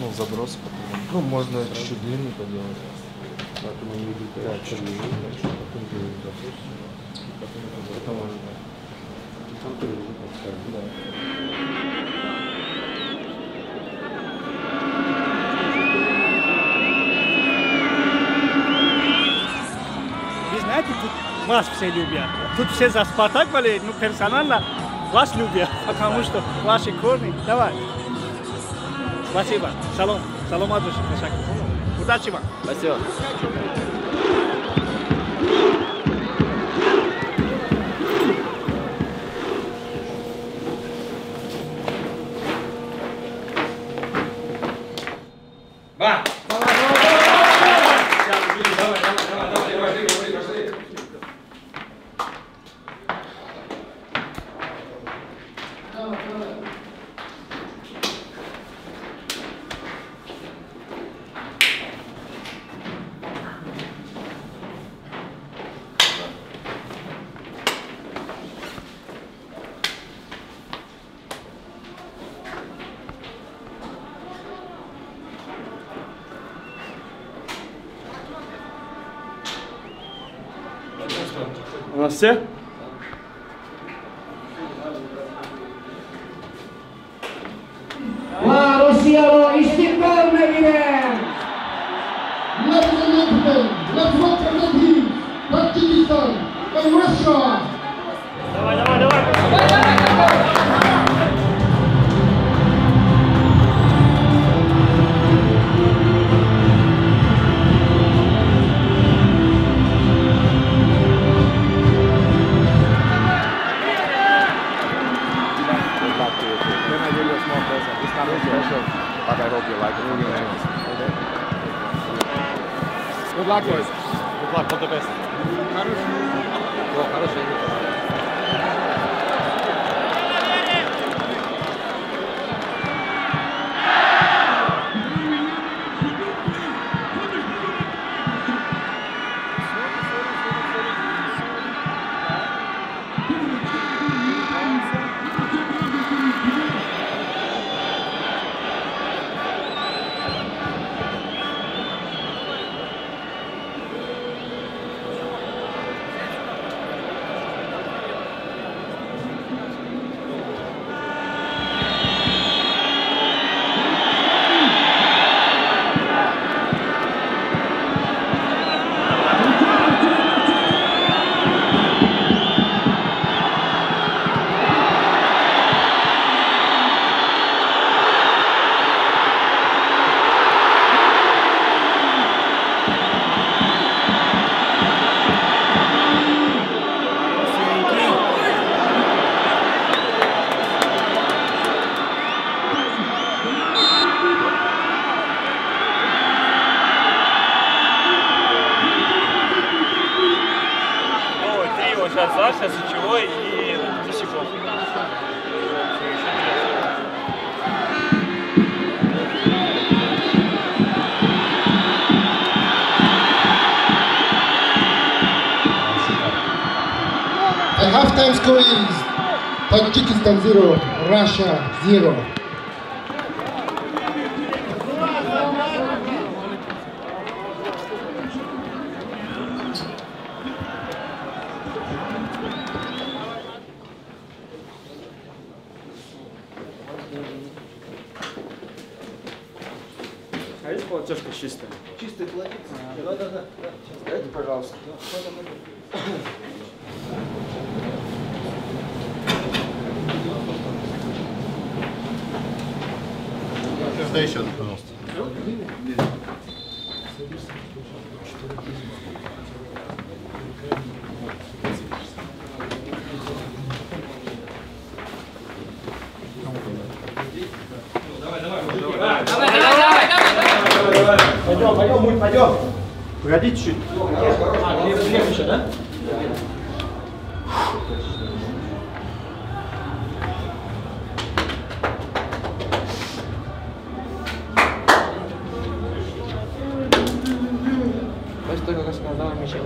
Ну, заброс. Ну, можно чуть-чуть длиннее поделать. Да, чуть-чуть. Да, чуть-чуть. Вы знаете, тут вас все любят. Тут все за Спартак болеют, ну персонально вас любят, потому что ваши корни. Давай. Спасибо. Шалом. Шалом, Адруши. Удачи вам. Спасибо. У нас все? Ma Rossiano istiqlal Medine. Ladies and gentlemen, let's welcome the team, Tajikistan and Russia. Давай, давай, давай. Good luck, boys. Good luck. All the best. О, хорошая Halftime score is Tajikistan 0, Russia 0. А есть платежка чистая? Дайте, пожалуйста. Да еще, пожалуйста. Пойдем, пойдем, Муль, пойдем. Погоди чуть-чуть. После мяч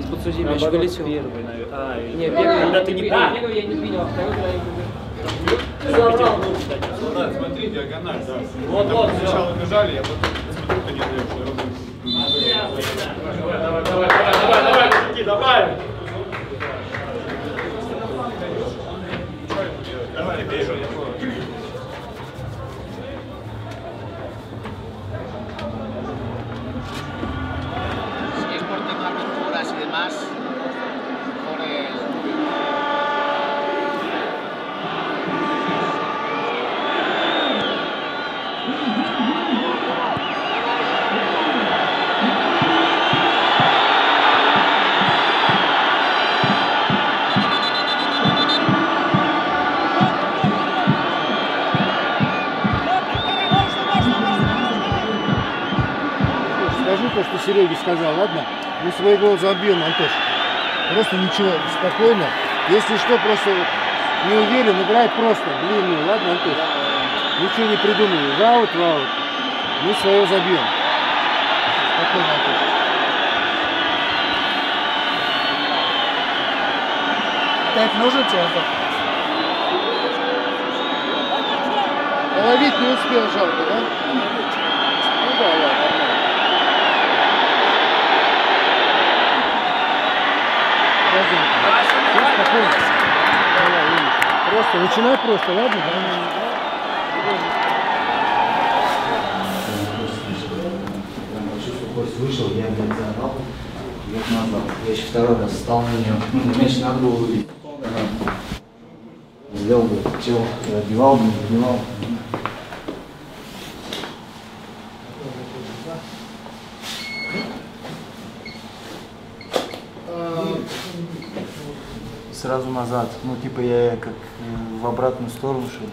из-под судьи мяч Наоборот, вылетел. Первый, наверное. А, и- Не, первый, Когда ты не понял. первый я не видел, а второй, когда я не видел. Ну, кстати. смотри, диагональ, да. Вот, вот, сначала бежали, а потом ты не даешь. Давай, давай, давай, давай, давай, мужики, давай! Давай, сказал, ладно? Мы свой гол забьем, Антош. Просто ничего, спокойно. Если что, просто не уверен, играй просто длинную, ладно, Антош? Ничего не придумывай. В аут, в аут. Мы свое забьем. Спокойно, Антош. Так нужен тебе? Ловить не успел, жалко, да? Ну да, ладно, Подожди. Просто, начинай просто, ладно? Вышел, я, блядь, заорал. Лег назад. Я еще второй раз встал на нее. Ну, мяч надо было выбить. Сделал бы, я отбивал бы, не отбивал. Сразу назад. Ну, типа я как э, в обратную сторону шел.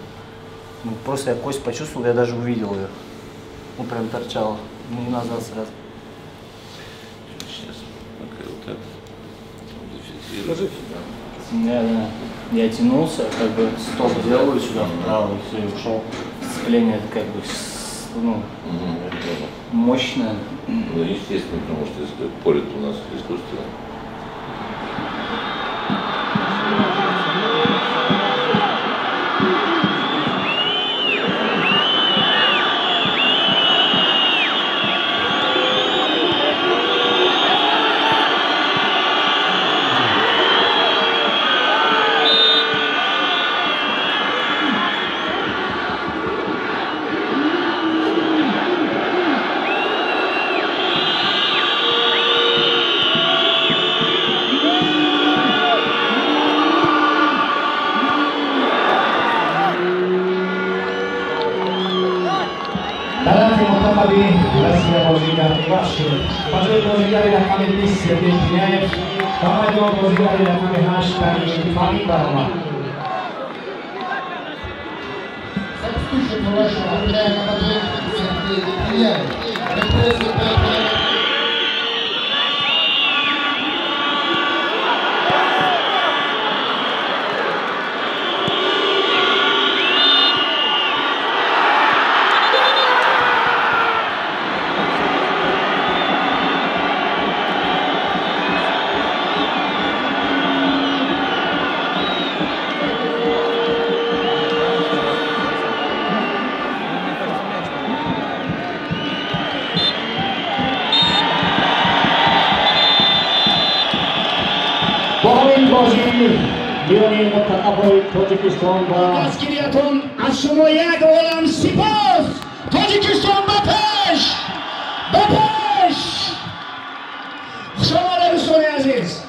Ну, просто я кость почувствовал, я даже увидел ее. Ну, прям торчала. Ну, и назад сразу. Сейчас. Пока вот так. Зафиксирую. Да, да. Я тянулся, как бы стоп делаю сюда вправо, и все, и ушел. Сцепление это как бы ну, понял. мощное. Ну, естественно, потому что поле у нас искусственное. Fazendo musicare da Cavendish e Dentinev, Tamayo musicare da Kamehash, Tani, Fabin Barma. Substitution for Russia, Andrea Kapadin, Sergei Dentinev, represe per 터진 리오니 못한 앞을 터지키스톤과 아스키리아톤 아스모야 골람 시포스 터지키스톤 바페쉬 바페쉬 شما رو دوستان عزیز